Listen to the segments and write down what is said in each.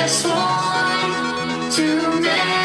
Are sworn to the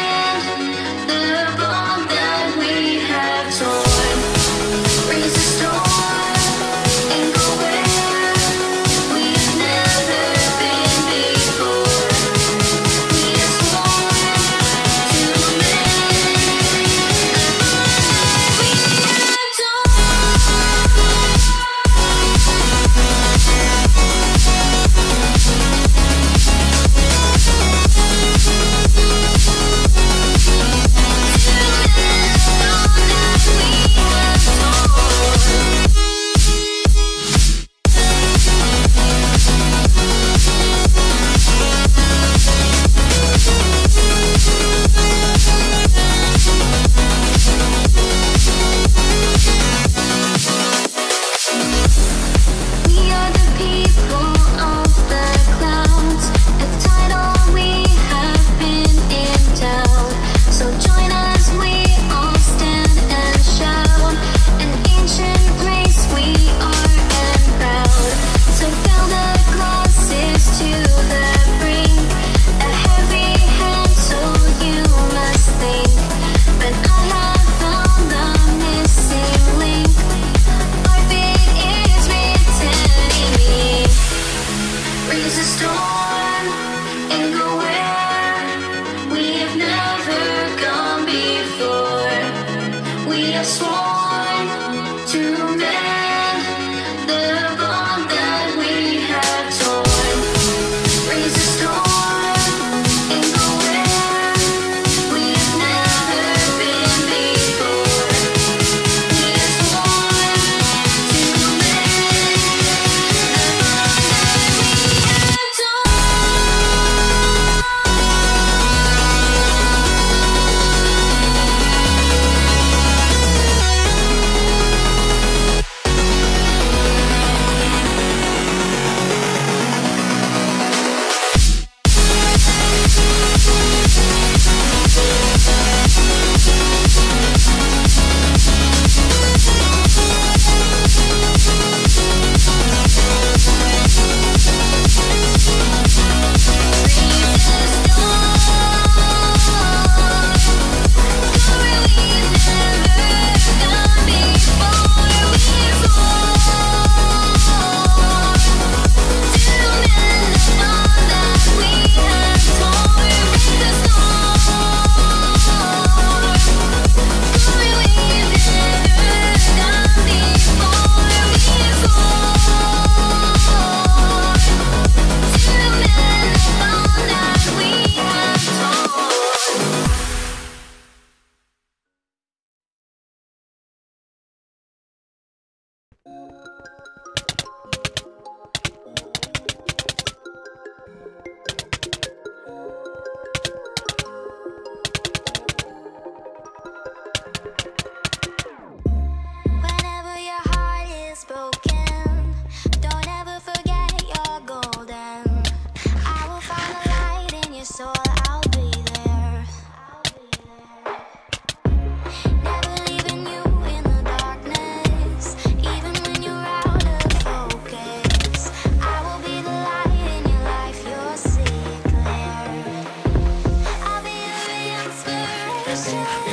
Yes.